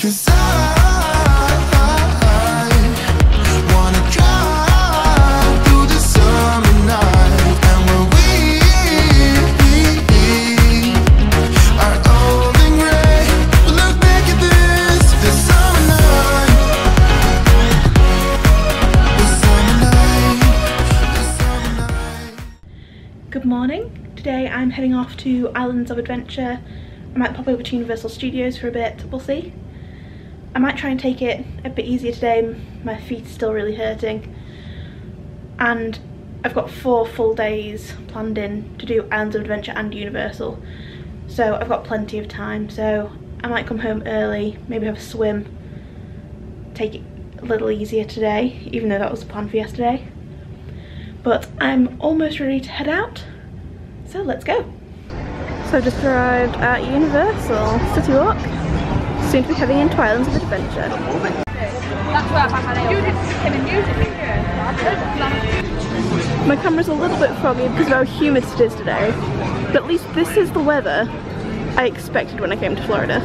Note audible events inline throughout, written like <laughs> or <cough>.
Cause I, Good morning. Today I'm heading off to Islands of Adventure. I might pop over to Universal Studios for a bit, we'll see. I might try and take it a bit easier today, my feet are still really hurting. And I've got four full days planned in to do Islands of Adventure and Universal. So I've got plenty of time, so I might come home early, maybe have a swim, take it a little easier today, even though that was the plan for yesterday but I'm almost ready to head out. So let's go. So I've just arrived at Universal City Walk. Soon to be heading into Islands of Adventure. My camera's a little bit foggy because of how humid it is today. But at least this is the weather I expected when I came to Florida.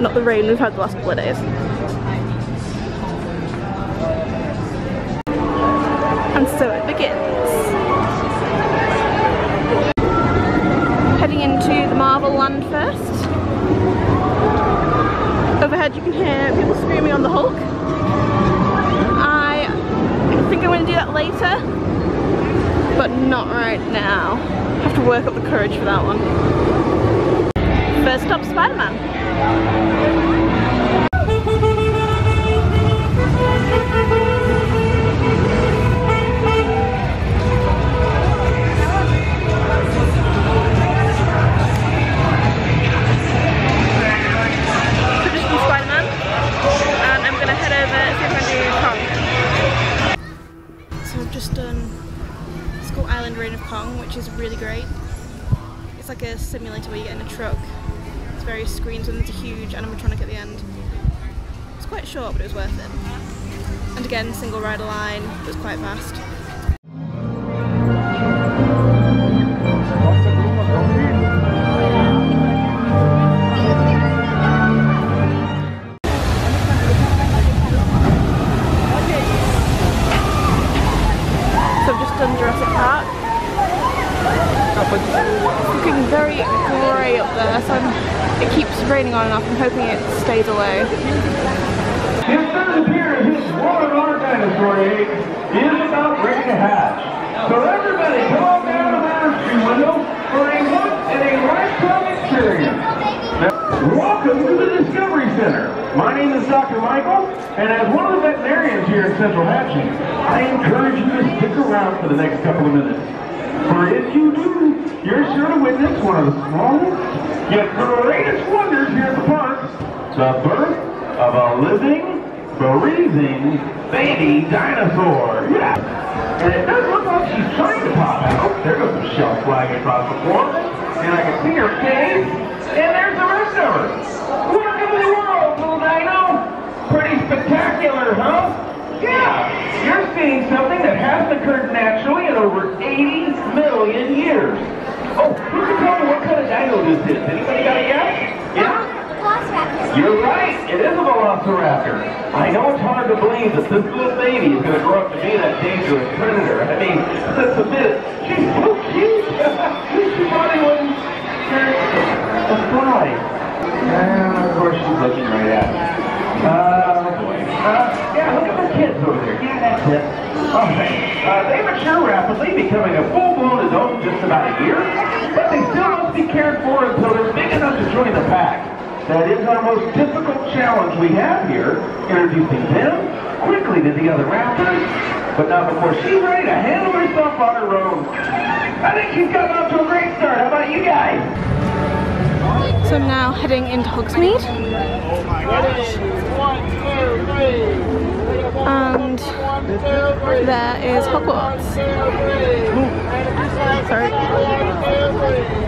Not the rain we've had the last couple of days. And so it begins. Heading into the Marvel Land first. Overhead you can hear people screaming on the Hulk. I think I'm going to do that later, but not right now. I Have to work up the courage for that one. First stop Spider-Man. Short, but it was worth it. And again, single rider line, it was quite fast. Center. My name is Dr. Michael, and as one of the veterinarians here at Central Hatching, I encourage you to stick around for the next couple of minutes. For if you do, you're sure to witness one of the smallest, yet greatest wonders here at the park, the birth of a living, breathing baby dinosaur. Yeah. And it does look like she's trying to pop out. Oh, there goes the shell flying across the floor. And I can see her face. And there's the rest of her. Welcome to the world, little dino. Pretty spectacular, huh? Yeah. You're seeing something that hasn't occurred naturally in over 80 million years. Oh, who can tell me what kind of dino this is? Anybody got a guess? Yeah? You're right, it is a velociraptor. I know it's hard to believe that this little baby is going to grow up to be that dangerous predator. I mean, let's admit it, she's it. All right. Uh, they mature rapidly, becoming a full-blown adult in just about a year, but they still must be cared for until they're big enough to join the pack. That is our most difficult challenge we have here, introducing them quickly to the other raptors, but not before she's ready to handle herself on her own. I think she's gotten off to a great start. How about you guys? So I'm now heading into Hogsmeade. And there is Hogwarts. Sorry.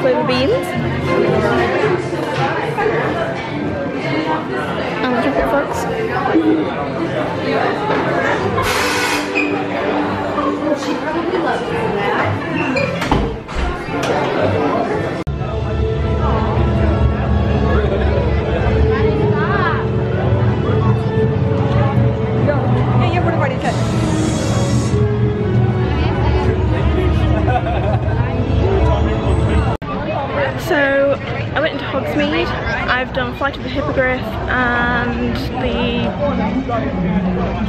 Flavour beans. And chocolate fudge. So I've done Flight of the Hippogriff and the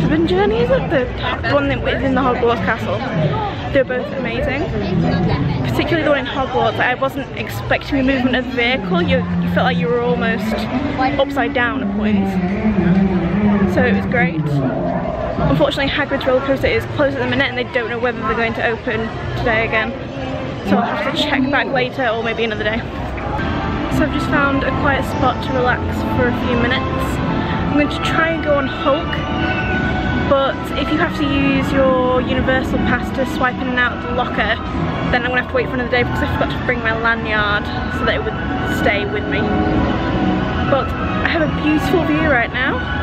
Forbidden Journey, is it? The, one that was in the Hogwarts castle. They're both amazing. Particularly the one in Hogwarts. I wasn't expecting the movement of the vehicle. You, you felt like you were almost upside down at points. So it was great. Unfortunately Hagrid's roller coaster is closed at the minute and they don't know whether they're going to open today again. So I'll have to check back later or maybe another day. So I've just found a quiet spot to relax for a few minutes. I'm going to try and go on Hulk, but if you have to use your Universal Pass to swipe in and out the locker, then I'm going to have to wait for another day because I forgot to bring my lanyard so that it would stay with me. But I have a beautiful view right now.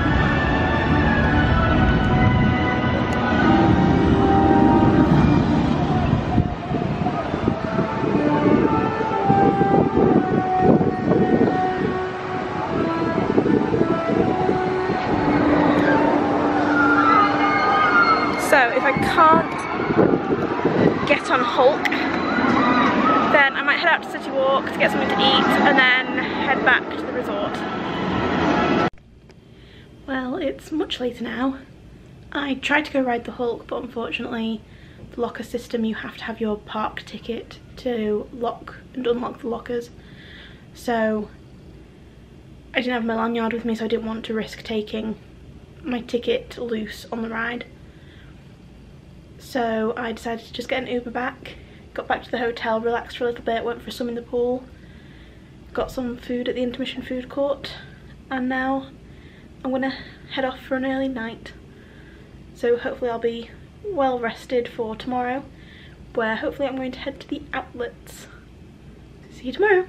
So if I can't get on Hulk, then I might head out to City Walk to get something to eat and then head back to the resort. Well, it's much later now. I tried to go ride the Hulk, but unfortunately the locker system, you have to have your park ticket to lock and unlock the lockers. So I didn't have my lanyard with me, so I didn't want to risk taking my ticket loose on the ride. So I decided to just get an Uber back, got back to the hotel, relaxed for a little bit, went for a swim in the pool, got some food at the intermission food court, and now I'm gonna head off for an early night. So hopefully I'll be well rested for tomorrow, where hopefully I'm going to head to the outlets. See you tomorrow.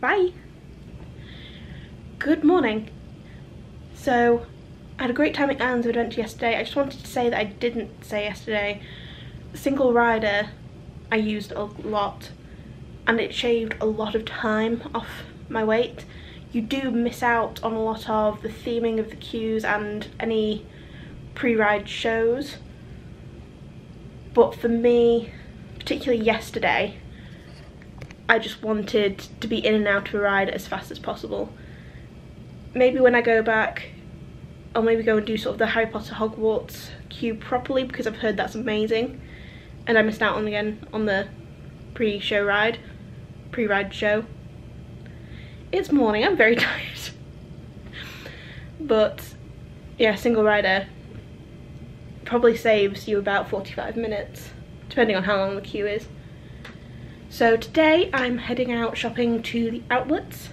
Bye. Good morning. So I had a great time at Islands of Adventure yesterday. I just wanted to say that I didn't say yesterday. Single rider I used a lot and it shaved a lot of time off my wait. You do miss out on a lot of the theming of the queues and any pre-ride shows. But for me, particularly yesterday, I just wanted to be in and out of a ride as fast as possible. Maybe when I go back I'll maybe go and do sort of the Harry Potter Hogwarts queue properly because I've heard that's amazing and I missed out on again on the pre-show ride pre-ride show. It's morning I'm very <laughs> tired. But yeah single rider probably saves you about 45 minutes depending on how long the queue is. So today I'm heading out shopping to the outlets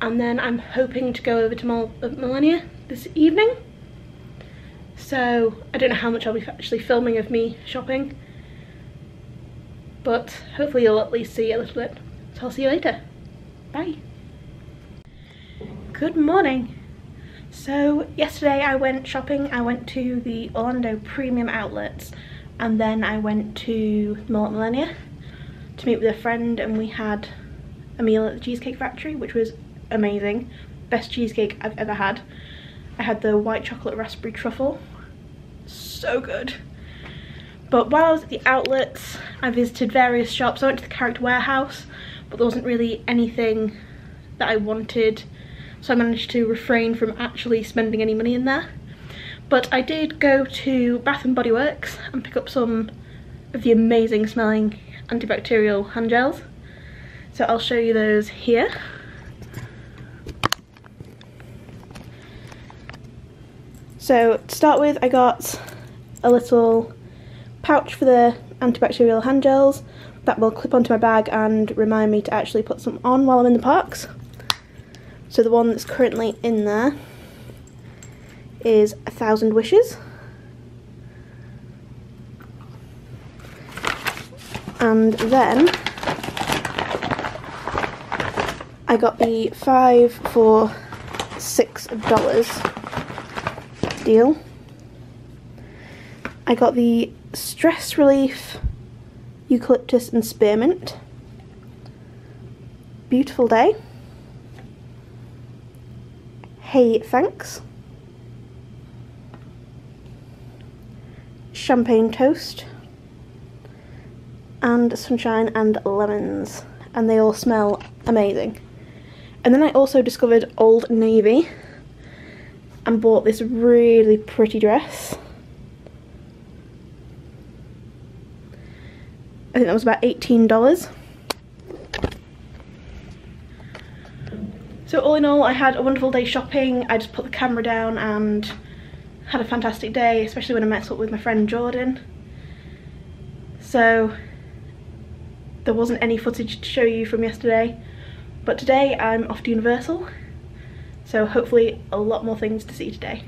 and then I'm hoping to go over to Mil uh, Millenia this evening. So I don't know how much I'll be actually filming of me shopping, but hopefully you'll at least see a little bit. So I'll see you later. Bye. Good morning. So yesterday I went shopping. I went to the Orlando Premium Outlets and then I went to Mall Millenia to meet with a friend and we had a meal at the Cheesecake Factory which was amazing. Best cheesecake I've ever had. I had the white chocolate raspberry truffle. So good. But while I was at the outlets, I visited various shops. I went to the Character Warehouse, but there wasn't really anything that I wanted. So I managed to refrain from actually spending any money in there. But I did go to Bath and Body Works and pick up some of the amazing smelling antibacterial hand gels. So I'll show you those here. So to start with I got a little pouch for the antibacterial hand gels that will clip onto my bag and remind me to actually put some on while I'm in the parks. So the one that's currently in there is A Thousand Wishes. And then I got the five for six dollars deal. I got the Stress Relief Eucalyptus and Spearmint. Beautiful Day. Hey Thanks. Champagne Toast. And Sunshine and Lemons. And they all smell amazing. And then I also discovered Old Navy and bought this really pretty dress. I think that was about $18. So all in all, I had a wonderful day shopping. I just put the camera down and had a fantastic day, especially when I met up with my friend Jordan. So there wasn't any footage to show you from yesterday, but today I'm off to Universal so hopefully a lot more things to see today.